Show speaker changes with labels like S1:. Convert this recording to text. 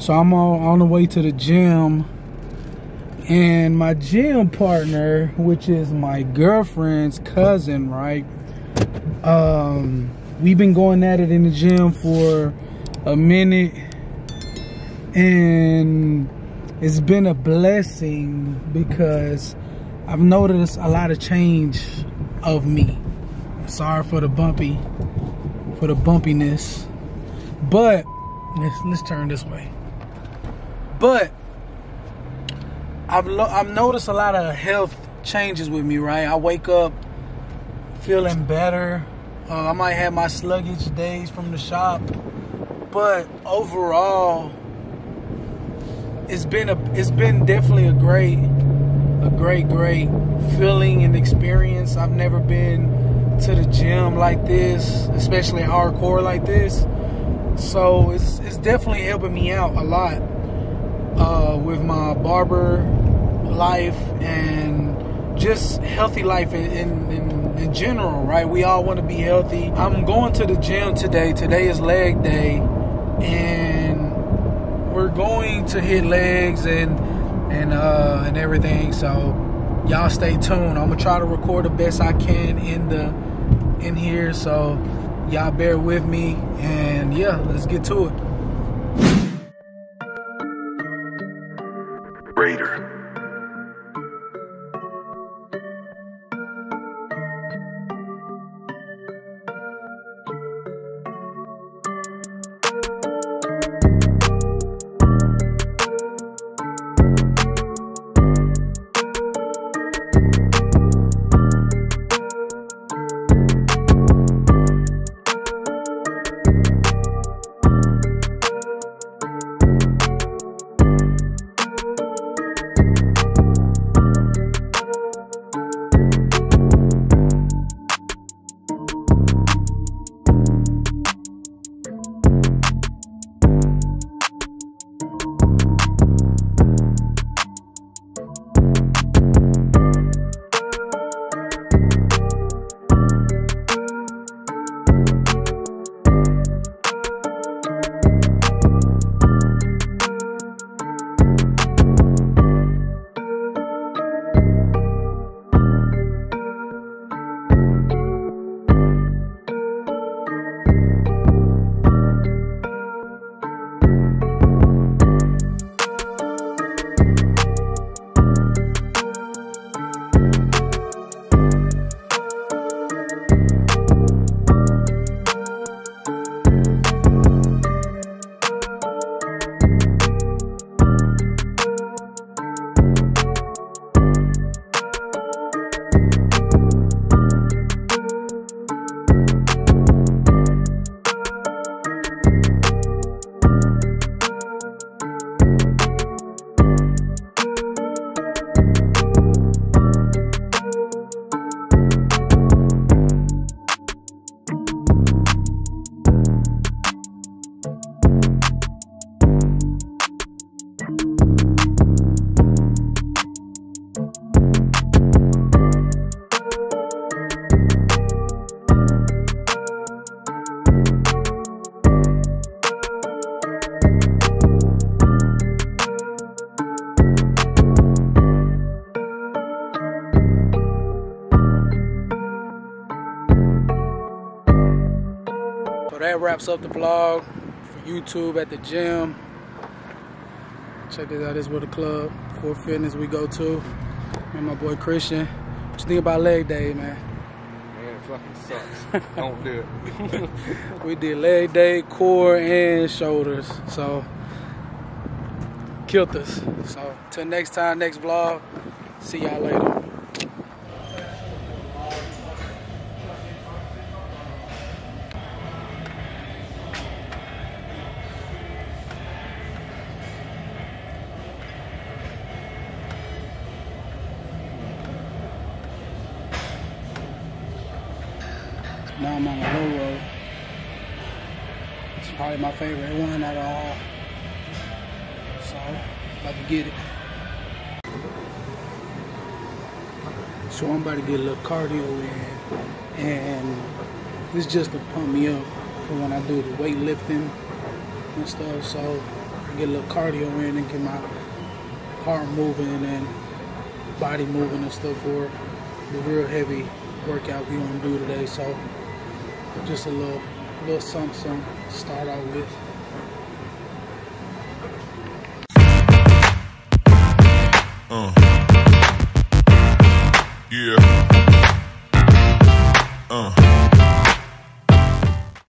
S1: So I'm on, on the way to the gym. And my gym partner, which is my girlfriend's cousin, right? Um, we've been going at it in the gym for a minute. And it's been a blessing because I've noticed a lot of change of me. Sorry for the bumpy, for the bumpiness. But let's let's turn this way. But I've I've noticed a lot of health changes with me. Right, I wake up feeling better. Uh, I might have my sluggish days from the shop, but overall, it's been a it's been definitely a great a great great feeling and experience. I've never been to the gym like this, especially hardcore like this. So it's it's definitely helping me out a lot uh, with my barber life and just healthy life in, in, in, in general, right? We all want to be healthy. I'm going to the gym today. Today is leg day, and we're going to hit legs and and uh, and everything. So y'all stay tuned. I'm gonna try to record the best I can in the in here. So y'all bear with me, and yeah, let's get to it.
S2: Raider.
S1: That wraps up the vlog for YouTube at the gym. Check this out. This is where the club, Core Fitness, we go to. And my boy Christian. What you think about leg day, man?
S3: Man, it fucking sucks. Don't do it.
S1: we did leg day, core, and shoulders. So, killed us. So, till next time, next vlog. See y'all later. Now I'm on the low road. It's probably my favorite one out of all. So, about to get it. So I'm about to get a little cardio in. And it's just to pump me up for when I do the weightlifting and stuff. So I get a little cardio in and get my heart moving and body moving and stuff for the real heavy workout we want to do today. So just a little, little something, to start out with.